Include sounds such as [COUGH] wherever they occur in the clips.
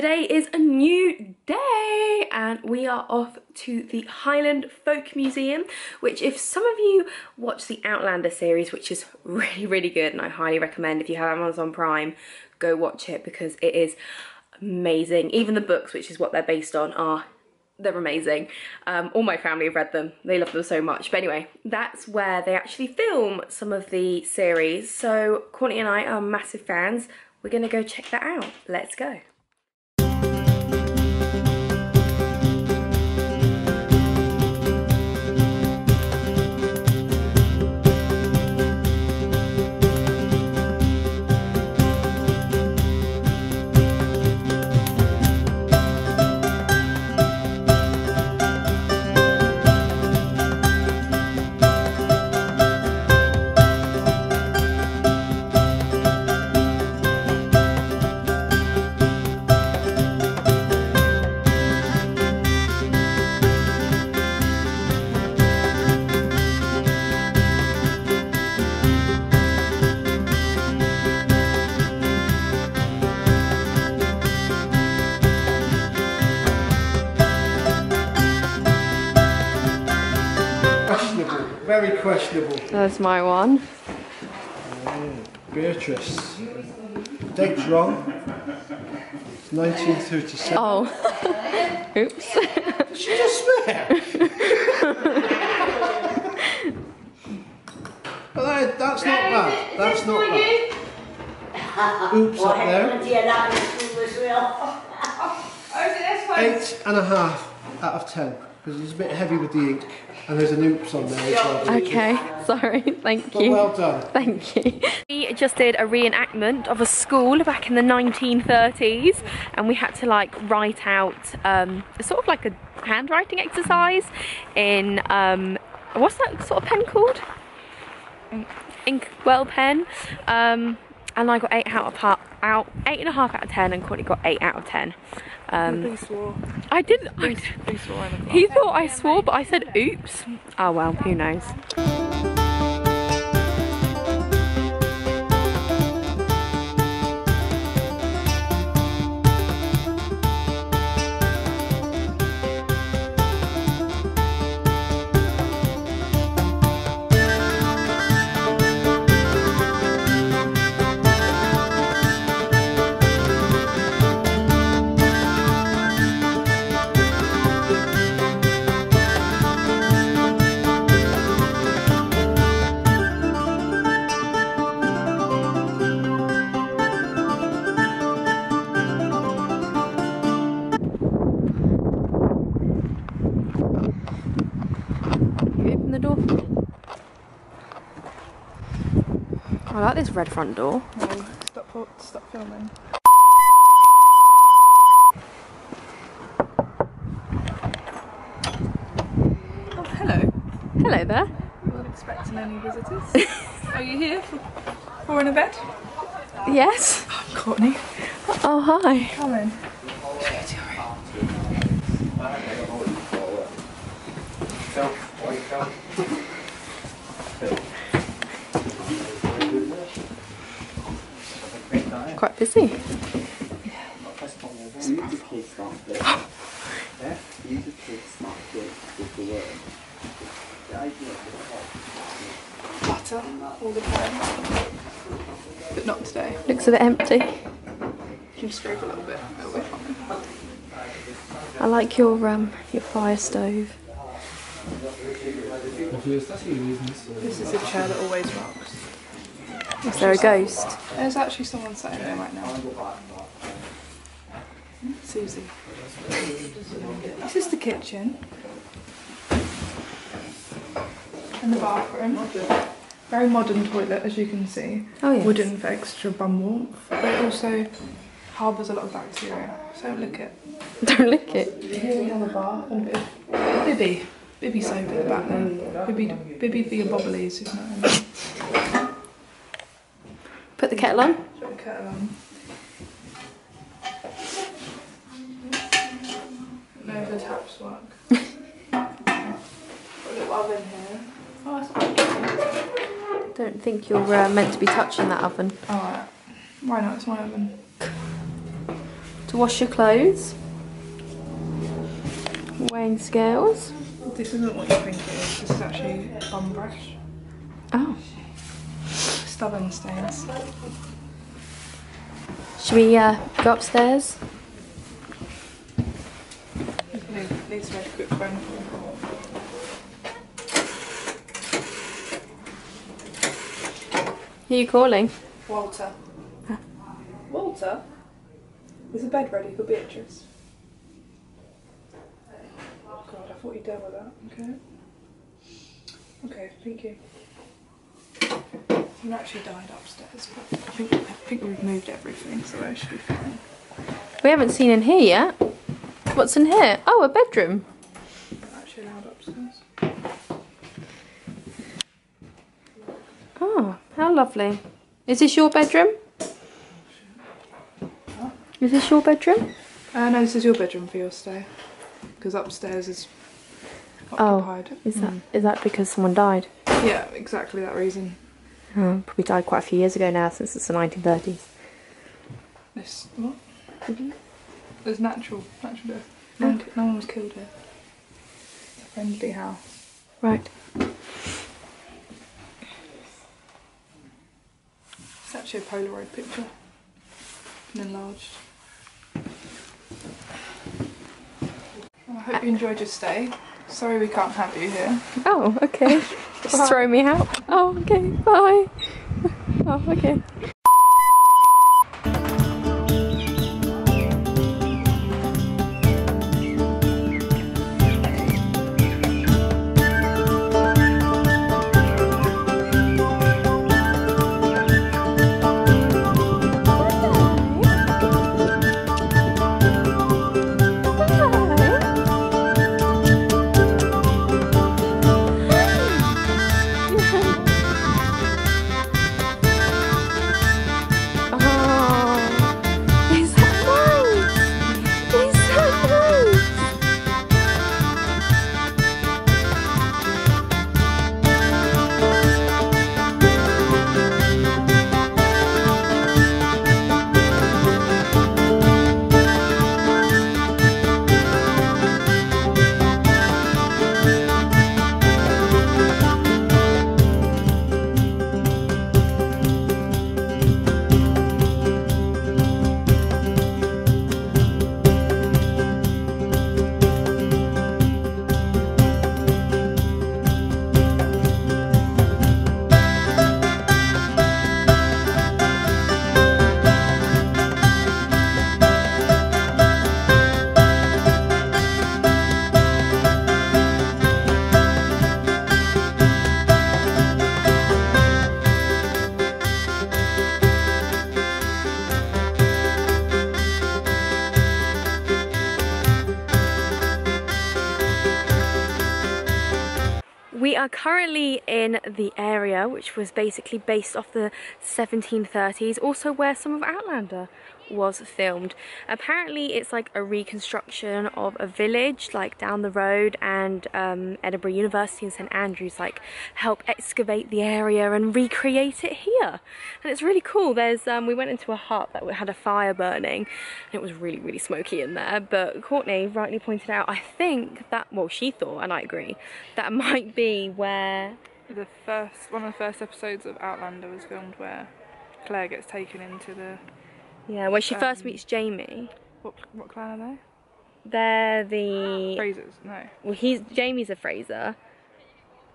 Today is a new day and we are off to the Highland Folk Museum which if some of you watch the Outlander series which is [LAUGHS] really really good and I highly recommend if you have Amazon Prime go watch it because it is amazing. Even the books which is what they're based on are they're amazing. Um, all my family have read them. They love them so much. But anyway, that's where they actually film some of the series. So Courtney and I are massive fans. We're gonna go check that out. Let's go. Very questionable. That's my one. Mm, Beatrice. Date's wrong. It's 1937. Oh. [LAUGHS] Oops. She just swear. [LAUGHS] that, that's not bad. That's not bad. Oops up there. [LAUGHS] Oh, Eight and a half out of ten. Because it's a bit heavy with the ink. And there's an oops on there as well. Okay, [LAUGHS] sorry. Thank But you. well done. Thank you. We just did a reenactment of a school back in the 1930s and we had to like write out um, sort of like a handwriting exercise in, um, what's that sort of pen called? Inkwell pen. Um, and I got 8 out of part out, eight and a half out of 10 and Courtney got 8 out of 10. Um, He swore. I didn't, I, He swore in the [LAUGHS] class. he thought I swore but I said oops. Oh well, who knows. Open the door? I like this red front door. No, stop, stop filming. Oh, hello. Hello there. Not expecting any visitors. [LAUGHS] Are you here for, four in a bed? Yes. I'm Courtney. Oh hi. Come in. Quite busy. Butter all the time. But not today. Looks a bit empty. You can scrape a little bit. I like your um your fire stove. This is a chair that always rocks. Is there a ghost? There's actually someone sat in there right now. Susie. This is the kitchen. And the bathroom. Very modern toilet, as you can see. Oh, yes. Wooden for extra bum warmth. But it also harbours a lot of bacteria. So don't lick it. Don't lick it. Here we have a bath and a bit of Bibby. Bibby soap at the back there. Bibby, Bibby for your bobblies, isn't it? Put the kettle on. Put the kettle on. No, the taps work. [LAUGHS] Got a little oven here. Oh, that's quite. Don't think you're uh, meant to be touching that oven. Alright. Why not? It's my oven. To wash your clothes. Weighing scales. This isn't what you think it is. This is actually a bum brush. Oh. Stubborn stains. Should we uh, go upstairs? Need, to make a quick phone call. Who are you calling? Walter. Walter? Is the bed ready for Beatrice? God, I thought you dealt with that. Okay. Okay, thank you. You actually died upstairs, but I think I think we've moved everything, so I should be fine. We haven't seen in here yet. What's in here? Oh, a bedroom. Actually allowed upstairs. Oh, how lovely. Is this your bedroom? Is this your bedroom? Uh, no, this is your bedroom for your stay, because upstairs is Oh, occupied. is that is that because someone died? Yeah, exactly that reason. Oh, probably died quite a few years ago now, since it's the 1930s. This what? Mm-hmm. There's natural, natural death. No, one, no one was killed here. It's a friendly house. Right. It's actually a Polaroid picture, and enlarged. Well, I hope you uh, enjoyed your stay. Sorry we can't have you here. Oh, okay. [LAUGHS] Just throw me out. Oh, okay. Bye. [LAUGHS] Oh, okay. We are currently in the area which was basically based off the 1730s, also where some of Outlander was filmed. Apparently it's like a reconstruction of a village like down the road and um, Edinburgh University and St Andrews like help excavate the area and recreate it here. And it's really cool. There's um, we went into a hut that had a fire burning and it was really really smoky in there but Courtney rightly pointed out I think that well she thought and I agree that [LAUGHS] might be where The first, one of the first episodes of Outlander was filmed where Claire gets taken into the yeah when she first Um, meets Jamie what? What clan are they? They're the [GASPS] Frasers. No, well he's Jamie's a Fraser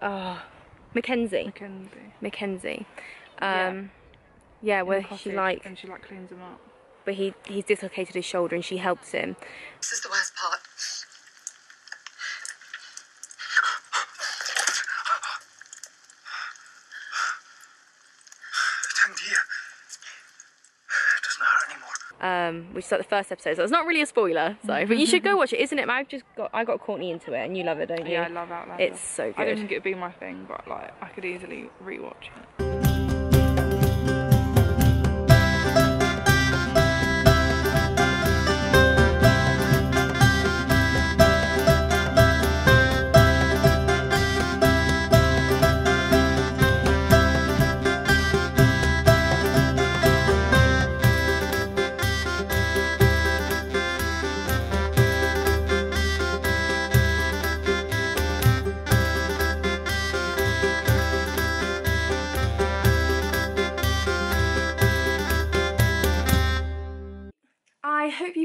oh Mackenzie Mackenzie. Mackenzie Yeah. um yeah, In where the she cottage, like and she like cleans them up. but he he's dislocated his shoulder and she helps him This is the worst part. Down here. It doesn't hurt anymore. Um, which is like the first episode. So it's not really a spoiler. So, but you should go watch it, isn't it? I've just got I got Courtney into it, and you love it, don't you? Yeah, I love Outlander. It's so good. I don't think it'd be my thing, but like I could easily rewatch it.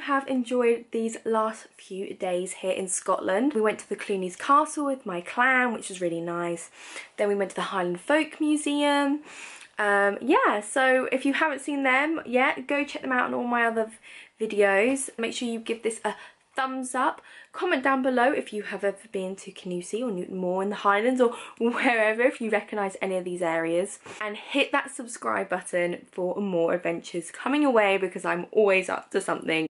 You have enjoyed these last few days here in Scotland. We went to the Clunies Castle with my clan, which was really nice. Then we went to the Highland Folk Museum. Um, yeah, so if you haven't seen them yet, go check them out on all my other videos. Make sure you give this a thumbs up. Comment down below if you have ever been to Kingussie or Newtonmore in the Highlands or [LAUGHS] wherever if you recognise any of these areas. And hit that subscribe button for more adventures coming your way because I'm always up to something.